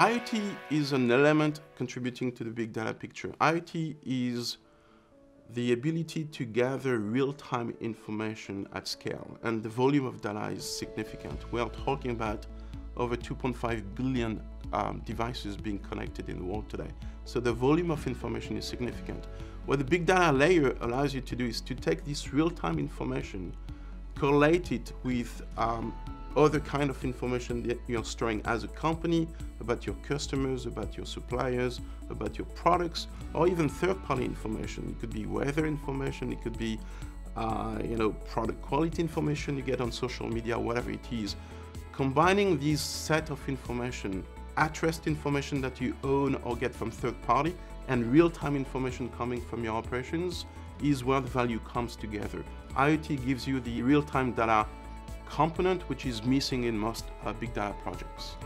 IoT is an element contributing to the big data picture. IoT is the ability to gather real-time information at scale, and the volume of data is significant. We are talking about over 2.5 billion um, devices being connected in the world today. So the volume of information is significant. What the big data layer allows you to do is to take this real-time information, correlate it with um, other kind of information that you're storing as a company about your customers, about your suppliers, about your products, or even third-party information. It could be weather information, it could be uh, you know, product quality information you get on social media, whatever it is. Combining these set of information, at-rest information that you own or get from third party, and real-time information coming from your operations is where the value comes together. IoT gives you the real-time data component which is missing in most uh, big data projects.